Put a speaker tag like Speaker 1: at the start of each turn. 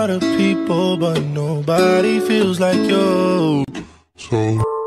Speaker 1: lot of people, but nobody feels like you. So.